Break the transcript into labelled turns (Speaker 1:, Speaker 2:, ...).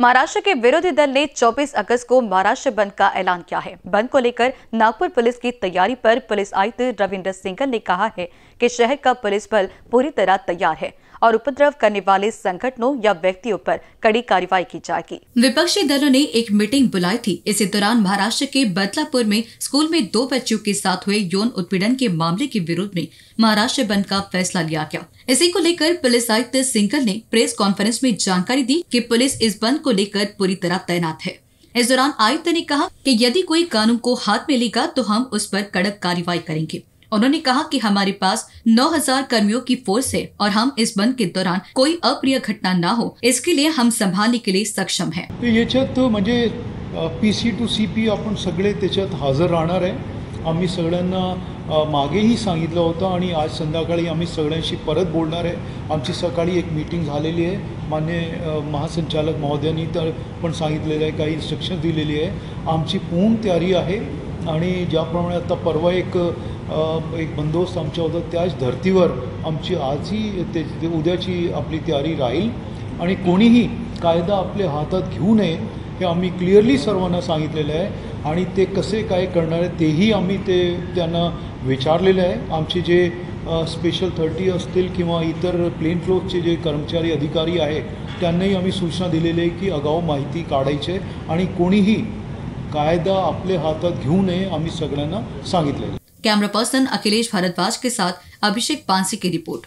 Speaker 1: महाराष्ट्र के विरोधी दल ने 24 अगस्त को महाराष्ट्र बंद का ऐलान किया है। बंद को लेकर नागपुर पुलिस की तैयारी पर पुलिस आयुक्त रविंद्र सिंघल ने कहा है कि शहर का पुलिस बल पूरी तरह तैयार है और उपद्रव करने वाले संगठनों या व्यक्तियों पर कड़ी कार्रवाई की जाएगी।
Speaker 2: विपक्षी दलों ने एक मीटिंग बुलाई थी। इसी दौरान महाराष्ट्र के बदलापुर में स्कूल में दो बच्चों के साथ हुए यौन उत्पीड़न के मामले के विरोध में महाराष्ट्र बंद का फैसला लिया गया। इसी को लेकर पुलिस आयुक्त सिंगल ने प्रेस कॉन्फ्रेंस में जानकारी दी कि पुलिस इस बंद को लेकर पूरी तरह तैनात है। इस दौरान आयुक्त ने कहा कि यदि कोई कानून को हाथ में लेगा तो हम उस पर कड़क कार्रवाई करेंगे। उन्होंने कहा कि हमारे पास 9000 कर्मियों की फोर्स है और हम इस बंद के दौरान कोई अप्रिय घटना ना हो, इसके लिए हम संभालने के लिए सक्षम है।
Speaker 3: ये याच्यात म्हणजे P C to C P सगळे त्याच्यात हजर राहणार आहे. आम्ही सगळ्यांना मागेही सांगितलं होतं आणि आज संध्याकाळी आम्ही सगळ्यांशी परत बोलणार आहे. आमची सकाळी एक मीटिंग झालेली आहे. मान्य महासंचालक महोदयांनी तर पण सांगितलेलं आहे काही इन्स्ट्रक्शन दिलेली आहे. आमची पूर्ण तयारी आहे आणि ज्याप्रमाणे आता परवा एक एक बंदोबस्त आमच्या होतं त्याच धर्तीवर आमची आजही ते उद्याची आपली तयारी राहील. आणि कोणीही कायदा आपल्या हातात घेऊ नये हे आम्ही क्लिअरली सर्वांना सांगितलेलं आहे. आणि ते कसे काय करणार आहे तेही आम्ही ते त्यांना विचारलेलं आहे. आमचे जे स्पेशल थर्टी असतील किंवा इतर प्लेन फ्लोजचे जे कर्मचारी अधिकारी आहे त्यांनाही आम्ही सूचना दिलेली आहे की अगाऊ माहिती काढायची आणि कोणीही कायदा आपल्या हातात घेऊ नये आम्ही सगळ्यांना सांगितलं
Speaker 2: कॅमेरा पर्सन अखिलेश भारद्वाज के साथ अभिषेक पांसी की रिपोर्ट.